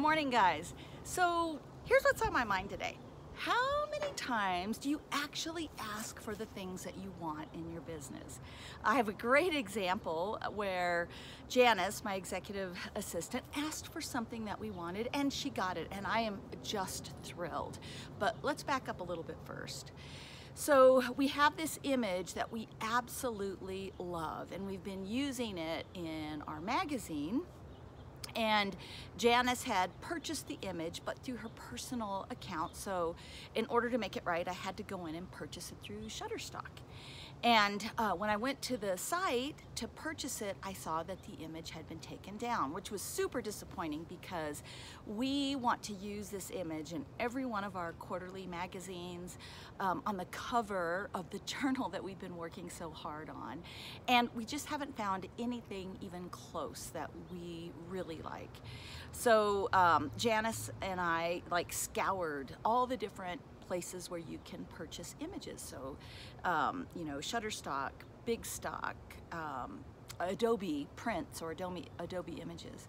Good morning, guys. So here's what's on my mind today. How many times do you actually ask for the things that you want in your business? I have a great example where Janice, my executive assistant, asked for something that we wanted and she got it and I am just thrilled. But let's back up a little bit first. So we have this image that we absolutely love and we've been using it in our magazine and Janice had purchased the image but through her personal account. So in order to make it right I had to go in and purchase it through Shutterstock. And uh, when I went to the site to purchase it, I saw that the image had been taken down, which was super disappointing because we want to use this image in every one of our quarterly magazines, um, on the cover of the journal that we've been working so hard on. And we just haven't found anything even close that we really like. So um, Janice and I like scoured all the different places where you can purchase images. So, um, you know, Shutterstock, Big Stock, um, Adobe prints or Adobe, Adobe images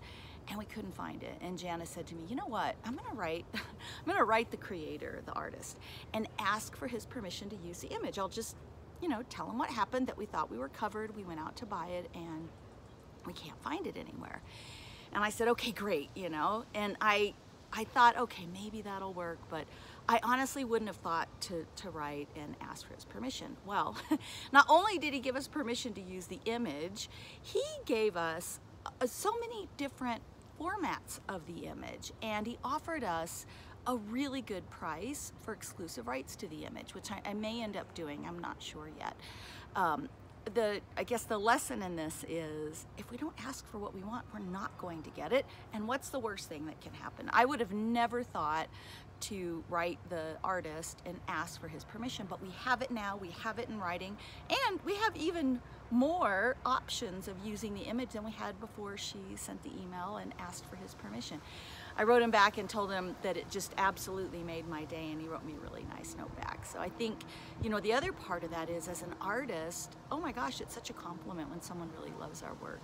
and we couldn't find it. And Janice said to me, you know what, I'm gonna write, I'm gonna write the creator, the artist, and ask for his permission to use the image. I'll just, you know, tell him what happened, that we thought we were covered, we went out to buy it, and we can't find it anywhere. And I said, okay, great, you know, and I I thought, okay, maybe that'll work, but I honestly wouldn't have thought to, to write and ask for his permission. Well, not only did he give us permission to use the image, he gave us uh, so many different formats of the image, and he offered us a really good price for exclusive rights to the image, which I, I may end up doing, I'm not sure yet. Um, the I guess the lesson in this is if we don't ask for what we want, we're not going to get it. And what's the worst thing that can happen? I would have never thought to write the artist and ask for his permission, but we have it now, we have it in writing, and we have even more options of using the image than we had before she sent the email and asked for his permission. I wrote him back and told him that it just absolutely made my day and he wrote me a really nice note back. So I think, you know, the other part of that is as an artist, oh my gosh, it's such a compliment when someone really loves our work.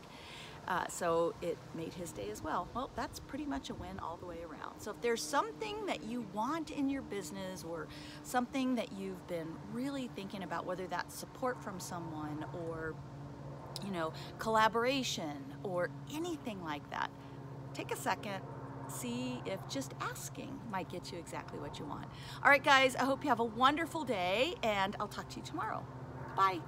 Uh, so it made his day as well. Well, that's pretty much a win all the way around. So if there's something that you want in your business or something that you've been really thinking about, whether that's support from someone or, you know, collaboration or anything like that, take a second, see if just asking might get you exactly what you want. All right, guys, I hope you have a wonderful day and I'll talk to you tomorrow. Bye.